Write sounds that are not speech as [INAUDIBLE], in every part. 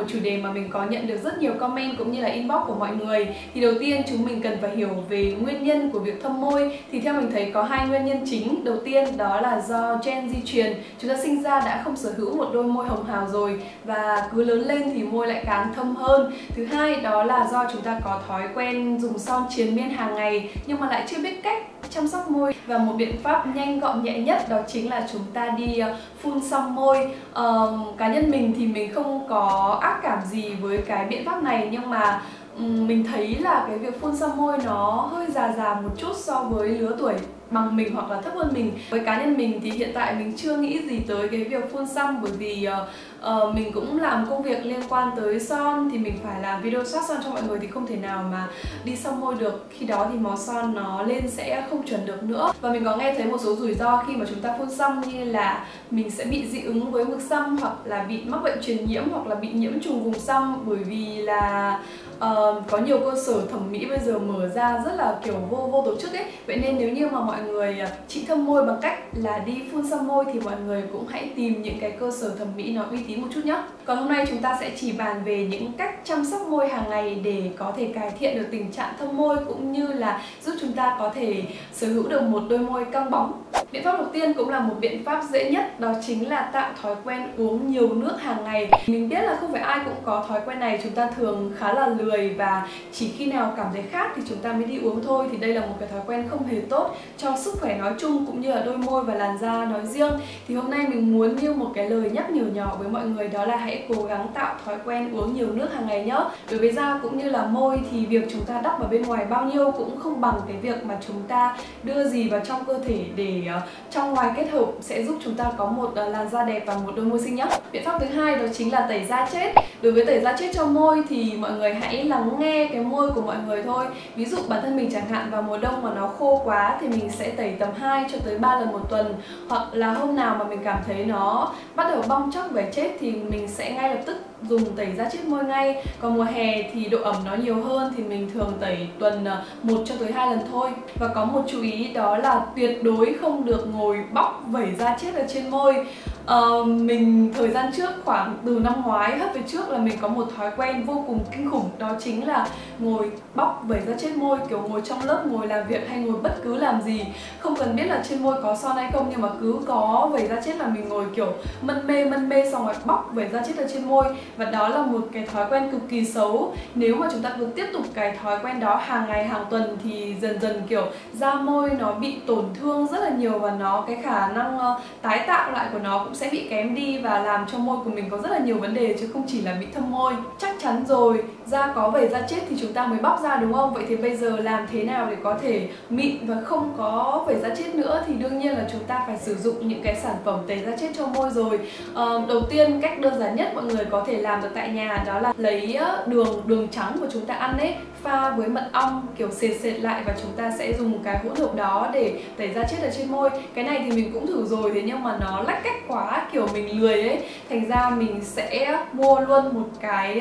một chủ đề mà mình có nhận được rất nhiều comment cũng như là inbox của mọi người. Thì đầu tiên chúng mình cần phải hiểu về nguyên nhân của việc thâm môi. Thì theo mình thấy có hai nguyên nhân chính. Đầu tiên đó là do gen di truyền. Chúng ta sinh ra đã không sở hữu một đôi môi hồng hào rồi và cứ lớn lên thì môi lại càng thâm hơn. Thứ hai đó là do chúng ta có thói quen dùng son triền miên hàng ngày nhưng mà lại chưa biết cách chăm sóc môi và một biện pháp nhanh gọn nhẹ nhất đó chính là chúng ta đi ờ, phun xong môi. Uh, cá nhân mình thì mình không có ác cảm gì với cái biện pháp này nhưng mà Ừ, mình thấy là cái việc phun son môi nó hơi già già một chút so với lứa tuổi bằng mình hoặc là thấp hơn mình. Với cá nhân mình thì hiện tại mình chưa nghĩ gì tới cái việc phun xăm bởi vì uh, uh, mình cũng làm công việc liên quan tới son thì mình phải làm video soát son cho mọi người thì không thể nào mà đi xăm môi được. Khi đó thì màu son nó lên sẽ không chuẩn được nữa. Và mình có nghe thấy một số rủi ro khi mà chúng ta phun xăm như là mình sẽ bị dị ứng với mực xăm hoặc là bị mắc bệnh truyền nhiễm hoặc là bị nhiễm trùng vùng xăm bởi vì là uh, có nhiều cơ sở thẩm mỹ bây giờ mở ra rất là kiểu vô vô tổ chức ấy. Vậy nên nếu như mà mọi người à, trị thâm môi bằng cách là đi phun xăm môi thì mọi người cũng hãy tìm những cái cơ sở thẩm mỹ nó uy tín một chút nhé còn hôm nay chúng ta sẽ chỉ bàn về những cách chăm sóc môi hàng ngày để có thể cải thiện được tình trạng thâm môi cũng như là giúp chúng ta có thể sở hữu được một đôi môi căng bóng. Biện pháp đầu tiên cũng là một biện pháp dễ nhất, đó chính là tạo thói quen uống nhiều nước hàng ngày. Mình biết là không phải ai cũng có thói quen này, chúng ta thường khá là lười và chỉ khi nào cảm thấy khát thì chúng ta mới đi uống thôi. Thì đây là một cái thói quen không hề tốt cho sức khỏe nói chung cũng như là đôi môi và làn da nói riêng. Thì hôm nay mình muốn như một cái lời nhắc nhở nhỏ với mọi người, đó là hãy cố gắng tạo thói quen uống nhiều nước hàng ngày nhé đối với da cũng như là môi thì việc chúng ta đắp ở bên ngoài bao nhiêu cũng không bằng cái việc mà chúng ta đưa gì vào trong cơ thể để ờ, trong ngoài kết hợp sẽ giúp chúng ta có một ờ, làn da đẹp và một đôi môi xinh nhé biện pháp thứ hai đó chính là tẩy da chết. Đối với tẩy da chết cho môi thì mọi người hãy lắng nghe cái môi của mọi người thôi. Ví dụ bản thân mình chẳng hạn, vào mùa đông mà nó khô quá thì mình sẽ tẩy tầm 2 cho tới 3 lần một tuần. Hoặc là hôm nào mà mình cảm thấy nó bắt đầu bong chóc vẻ chết thì mình sẽ ngay lập tức dùng tẩy da chết môi ngay. Còn mùa hè thì độ ẩm nó nhiều hơn thì mình thường tẩy tuần à, một cho tới hai lần thôi. Và có một chú ý đó là tuyệt đối không được ngồi bóc vẩy da chết ở trên môi. Uh, mình thời gian trước khoảng từ năm ngoái hết về trước là mình có một thói quen vô cùng kinh khủng đó chính là ngồi bóc vẩy ra chết môi kiểu ngồi trong lớp ngồi làm việc hay ngồi bất cứ làm gì. Không cần biết là trên môi có son hay không nhưng mà cứ có vẩy ra chết là mình ngồi kiểu mân mê mân mê xong rồi bóc vẩy ra chết ở trên môi. Và đó là một cái thói quen cực kỳ xấu. Nếu mà chúng ta cứ tiếp tục cái thói quen đó hàng ngày hàng tuần thì dần dần kiểu da môi nó bị tổn thương rất là nhiều và nó cái khả năng uh, tái tạo lại của nó cũng sẽ bị kém đi và làm cho môi của mình có rất là nhiều vấn đề chứ không chỉ là bị thâm môi. Chắc chắn rồi da có vẩy da chết thì chúng ta mới bóc ra đúng không? Vậy thì bây giờ làm thế nào để có thể mịn và không có vẩy da chết nữa? Thì đương nhiên là chúng ta phải sử dụng những cái sản phẩm tẩy da chết cho môi rồi. À, đầu tiên cách đơn giản nhất mọi người có thể làm được tại nhà đó là lấy ờ, đường đường trắng của chúng ta ăn ấy pha với mật ong, kiểu sệt sệt lại và chúng ta sẽ dùng một cái hỗn hợp đó để tẩy da chết ở trên môi. Cái này thì mình cũng thử rồi, thế nhưng mà nó lách cách quá, kiểu mình lười ấy. Thành ra mình sẽ mua luôn một cái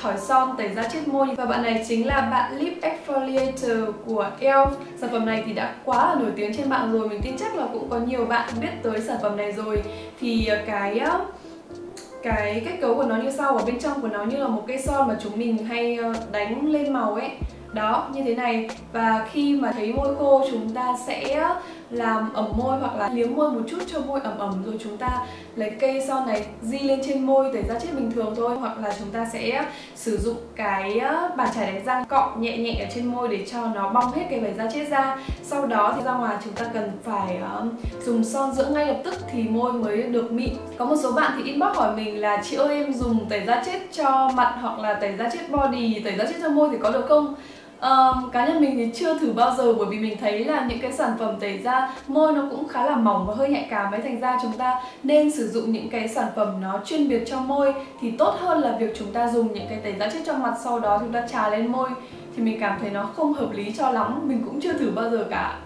thỏi son tẩy da chết môi. Và bạn này chính là bạn Lip Exfoliator của ELF. Sản phẩm này thì đã quá là nổi tiếng trên mạng rồi, mình tin chắc là cũng có nhiều bạn biết tới sản phẩm này rồi. Thì ờ, cái cái kết cấu của nó như sau, ở bên trong của nó như là một cây son mà chúng mình hay ờ, đánh lên màu ấy đó, như thế này. Và khi mà thấy môi khô, chúng ta sẽ làm ẩm môi hoặc là liếm môi một chút cho môi ẩm ẩm, rồi chúng ta lấy cây son này di lên trên môi tẩy da chết bình thường thôi. Hoặc là chúng ta sẽ sử dụng cái ờ, bàn chải đánh răng cọ nhẹ nhẹ ở trên môi để cho nó bong hết cái vảy da chết ra. Sau đó thì ra ngoài chúng ta cần phải ờ, dùng son dưỡng ngay lập tức thì môi mới được mịn. Có một số bạn thì inbox hỏi mình là chị ơi, em dùng tẩy da chết cho mặt hoặc là tẩy da chết body, tẩy da chết cho môi thì có được không? Um, cá nhân mình thì chưa thử bao giờ bởi vì mình thấy là những cái sản phẩm tẩy da môi nó cũng khá là mỏng và hơi nhạy cảm ấy thành ra chúng ta nên sử dụng những cái sản phẩm nó chuyên biệt cho môi thì tốt hơn là việc chúng ta dùng những cái tẩy da chết cho mặt. Sau đó chúng ta trà lên môi thì mình cảm thấy nó không hợp lý cho lắm. Mình cũng chưa thử bao giờ cả.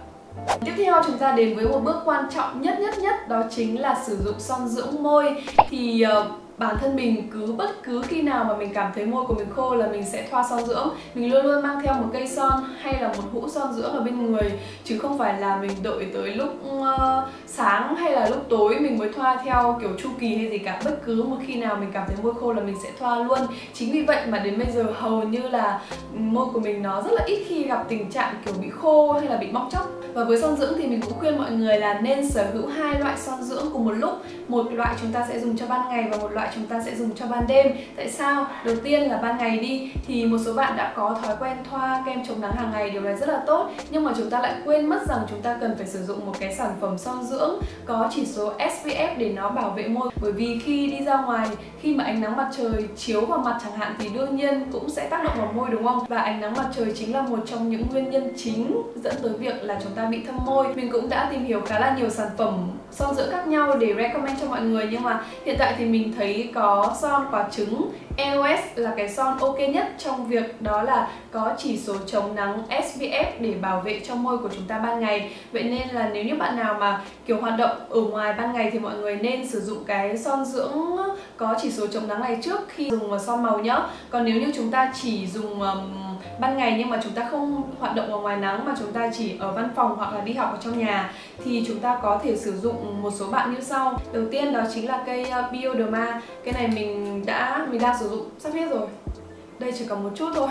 Tiếp theo chúng ta đến với một bước quan trọng nhất nhất nhất đó chính là sử dụng son dưỡng môi. Thì uh, bản thân mình cứ bất cứ khi nào mà mình cảm thấy môi của mình khô là mình sẽ thoa son dưỡng. Mình luôn luôn mang theo một cây son hay là một hũ son dưỡng ở bên người chứ không phải là mình đợi tới lúc uh, sáng hay là lúc tối mình mới thoa theo kiểu chu kỳ hay gì cả. Bất cứ một khi nào mình cảm thấy môi khô là mình sẽ thoa luôn. Chính vì vậy mà đến bây giờ hầu như là ừ, môi của mình nó rất là ít khi gặp tình trạng kiểu bị khô hay là bị bong chóc và với son dưỡng thì mình cũng khuyên mọi người là nên sở hữu hai loại son dưỡng cùng một lúc. Một loại chúng ta sẽ dùng cho ban ngày và một loại chúng ta sẽ dùng cho ban đêm. Tại sao? Đầu tiên là ban ngày đi, thì một số bạn đã có thói quen thoa kem chống nắng hàng ngày, điều này rất là tốt. Nhưng mà chúng ta lại quên mất rằng chúng ta cần phải sử dụng một cái sản phẩm son dưỡng có chỉ số SPF để nó bảo vệ môi. Bởi vì khi đi ra ngoài, khi mà ánh nắng mặt trời chiếu vào mặt chẳng hạn, thì đương nhiên cũng sẽ tác động vào môi, đúng không? Và ánh nắng mặt trời chính là một trong những nguyên nhân chính dẫn tới việc là chúng ta bị thâm môi. Mình cũng đã tìm hiểu khá là nhiều sản phẩm son dưỡng khác nhau để recommend cho mọi người nhưng mà hiện tại thì mình thấy có son quả trứng EOS là cái son ok nhất trong việc đó là có chỉ số chống nắng SPF để bảo vệ cho môi của chúng ta ban ngày. Vậy nên là nếu như bạn nào mà kiểu hoạt động ở ngoài ban ngày thì mọi người nên sử dụng cái son dưỡng có chỉ số chống nắng này trước khi dùng son màu nhá. Còn nếu như chúng ta chỉ dùng um, ban ngày nhưng mà chúng ta không hoạt động ở ngoài nắng mà chúng ta chỉ ở văn phòng hoặc là đi học ở trong nhà, thì chúng ta có thể sử dụng một số bạn như sau. Đầu tiên đó chính là cây ờ, Bioderma cái này mình đã, mình đang sử dụng, sắp hết rồi. Đây chỉ còn một chút thôi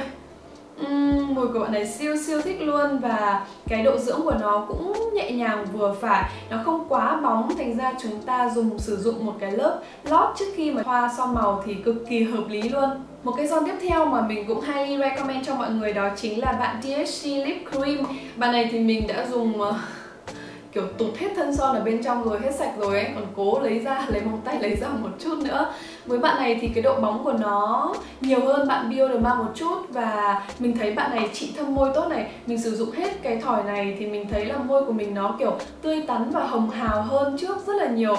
uhm, mùi của bạn này siêu siêu thích luôn và cái độ dưỡng của nó cũng nhẹ nhàng vừa phải. Nó không quá bóng thành ra chúng ta dùng sử dụng một cái lớp lót trước khi mà hoa son màu thì cực kỳ hợp lý luôn. Một cái son tiếp theo mà mình cũng hay recommend cho mọi người đó chính là bạn DHC Lip Cream. Bạn này thì mình đã dùng uh, kiểu tụt hết thân son ở bên trong rồi, hết sạch rồi ấy. Còn cố lấy ra, [LAUGHS] lấy móng tay, lấy ra một chút nữa. Với bạn này thì cái độ bóng của nó nhiều hơn bạn Bioderma một chút. Và mình thấy bạn này trị thâm môi tốt này. Mình sử dụng hết cái thỏi này thì mình thấy là môi của mình nó kiểu tươi tắn và hồng hào hơn trước rất là nhiều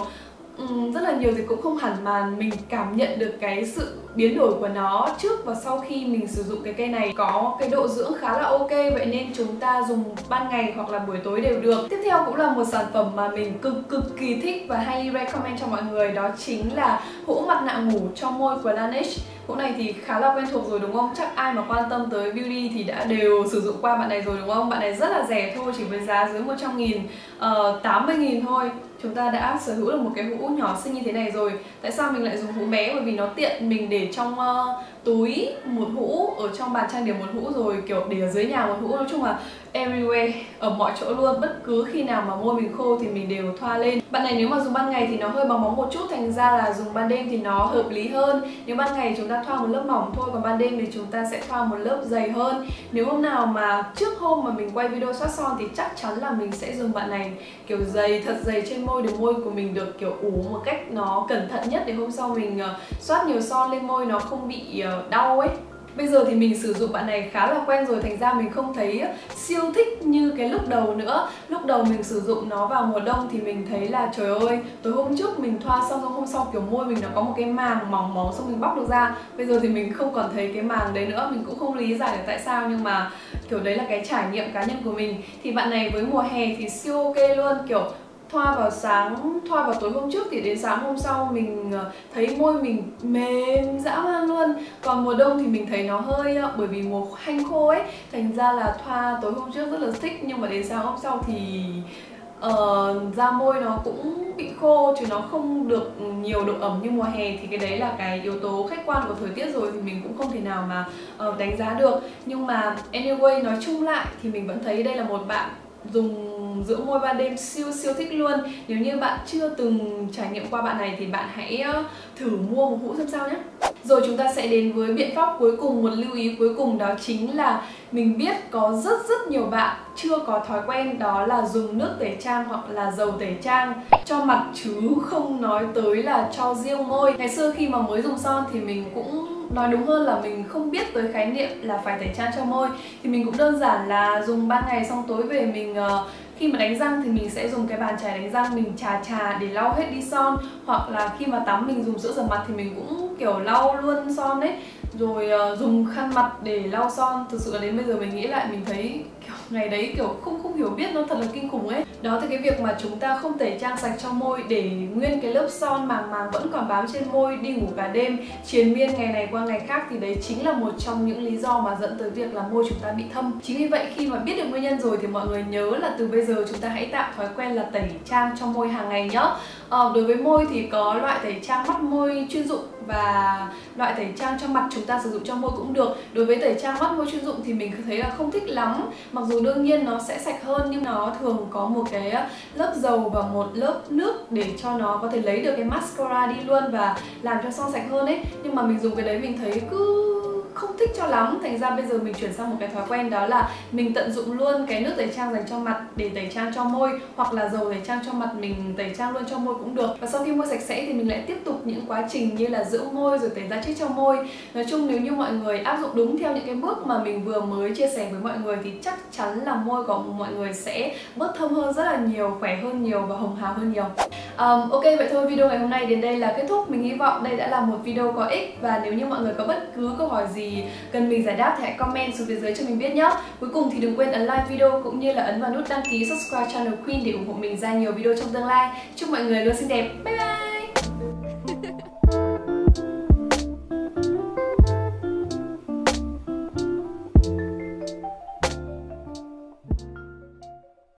um, rất là nhiều thì cũng không hẳn mà mình cảm nhận được cái sự biến đổi của nó trước và sau khi mình sử dụng cái cây này có cái độ dưỡng khá là ok vậy nên chúng ta dùng ban ngày hoặc là buổi tối đều được tiếp theo cũng là một sản phẩm mà mình cực cực kỳ thích và highly recommend cho mọi người đó chính là hũ mặt nạ ngủ cho môi của Laneige Hũ này thì khá là quen thuộc rồi đúng không? Chắc ai mà quan tâm tới beauty thì đã đều sử dụng qua bạn này rồi đúng không? Bạn này rất là rẻ thôi, chỉ với giá dưới 100 nghìn, ờ, uh, 80 nghìn thôi Chúng ta đã sở hữu được một cái hũ nhỏ xinh như thế này rồi. Tại sao mình lại dùng hũ bé? Bởi vì nó tiện mình để trong uh, túi một hũ ở trong bàn trang điểm một hũ rồi kiểu để ở dưới nhà một hũ. Nói chung là everywhere ở mọi chỗ luôn. Bất cứ khi nào mà môi mình khô thì mình đều thoa lên. Bạn này nếu mà dùng ban ngày thì nó hơi bóng bóng một chút thành ra là dùng ban đêm thì nó hợp lý hơn. Nếu ban ngày chúng ta thoa một lớp mỏng thôi còn ban đêm thì chúng ta sẽ thoa một lớp dày hơn. Nếu hôm nào mà trước hôm mà mình quay video soát son thì chắc chắn là mình sẽ dùng bạn này. Kiểu dày thật dày trên môi để môi của mình được kiểu ủ một cách nó cẩn thận nhất để hôm sau mình uh, xoát nhiều son lên môi nó không bị uh, đau ấy. Bây giờ thì mình sử dụng bạn này khá là quen rồi thành ra mình không thấy siêu thích như cái lúc đầu nữa. Lúc đầu mình sử dụng nó vào mùa đông thì mình thấy là trời ơi Tối hôm trước mình thoa xong xong hôm sau kiểu môi mình nó có một cái màng mỏng mỏng xong mình bóc được ra. Bây giờ thì mình không còn thấy cái màng đấy nữa Mình cũng không lý giải được tại sao nhưng mà kiểu đấy là cái trải nghiệm cá nhân của mình. Thì bạn này với mùa hè thì siêu ok luôn kiểu thoa vào sáng thoa vào tối hôm trước thì đến sáng hôm sau mình ờ, thấy môi mình mềm dã man luôn. Còn mùa đông thì mình thấy nó hơi ờ, bởi vì mùa hanh khô ấy thành ra là thoa tối hôm trước rất là thích. Nhưng mà đến sáng hôm sau thì uh, da môi nó cũng bị khô chứ nó không được nhiều độ ẩm như mùa hè. Thì cái đấy là cái yếu tố khách quan của thời tiết rồi thì mình cũng không thể nào mà uh, đánh giá được. Nhưng mà anyway nói chung lại thì mình vẫn thấy đây là một bạn dùng dưỡng môi ban đêm siêu siêu thích luôn. Nếu như bạn chưa từng trải nghiệm qua bạn này thì bạn hãy thử mua một hũ xem sao nhé. Rồi chúng ta sẽ đến với biện pháp cuối cùng một lưu ý cuối cùng đó chính là mình biết có rất rất nhiều bạn chưa có thói quen đó là dùng nước tẩy trang hoặc là dầu tẩy trang cho mặt chứ không nói tới là cho riêng môi. Ngày xưa khi mà mới dùng son thì mình cũng nói đúng hơn là mình không biết tới khái niệm là phải tẩy trang cho môi. Thì mình cũng đơn giản là dùng ban ngày xong tối về mình uh, khi mà đánh răng thì mình sẽ dùng cái bàn chải đánh răng, mình chà chà để lau hết đi son. Hoặc là khi mà tắm mình dùng sữa rửa mặt thì mình cũng, kiểu, lau luôn son đấy rồi uh, dùng khăn mặt để lau son. Thực sự là đến bây giờ mình nghĩ lại mình thấy kiểu ngày đấy kiểu không không hiểu biết nó thật là kinh khủng ấy. Đó thì cái việc mà chúng ta không tẩy trang sạch cho môi để nguyên cái lớp son màng màng vẫn còn bám trên môi đi ngủ cả đêm triền miên ngày này qua ngày khác thì đấy chính là một trong những lý do mà dẫn tới việc là môi chúng ta bị thâm. Chính vì vậy khi mà biết được nguyên nhân rồi thì mọi người nhớ là từ bây giờ chúng ta hãy tạo thói quen là tẩy trang cho môi hàng ngày nhé à, ờ, đối với môi thì có loại tẩy trang mắt môi chuyên dụng và loại tẩy trang cho mặt chúng ta sử dụng cho môi cũng được. Đối với tẩy trang mắt môi chuyên dụng thì mình thấy là không thích lắm. Mặc dù đương nhiên nó sẽ sạch hơn, nhưng nó thường có một cái ờ, lớp dầu và một lớp nước để cho nó có thể lấy được cái mascara đi luôn và làm cho son sạch hơn ấy. Nhưng mà mình dùng cái đấy mình thấy cứ không thích cho lắm. Thành ra bây giờ mình chuyển sang một cái thói quen, đó là mình tận dụng luôn cái nước tẩy trang dành cho mặt để tẩy trang cho môi, hoặc là dầu tẩy trang cho mặt mình tẩy trang luôn cho môi cũng được. Và sau khi môi sạch sẽ thì mình lại tiếp tục những quá trình như là dưỡng môi rồi tẩy da chết cho môi. Nói chung nếu như mọi người áp dụng đúng theo những cái bước mà mình vừa mới chia sẻ với mọi người thì chắc chắn là môi của mọi người sẽ bớt thơm hơn rất là nhiều, khỏe hơn nhiều và hồng hào hơn nhiều um, ok vậy thôi video ngày hôm nay đến đây là kết thúc mình hy vọng đây đã là một video có ích và nếu như mọi người có bất cứ câu hỏi gì cần mình giải đáp thì hãy comment xuống phía dưới cho mình biết nhé. Cuối cùng thì đừng quên ấn like video cũng như là ấn vào nút đăng ký subscribe channel Queen để ủng hộ mình ra nhiều video trong tương lai. Chúc mọi người luôn xinh đẹp. Bye bye!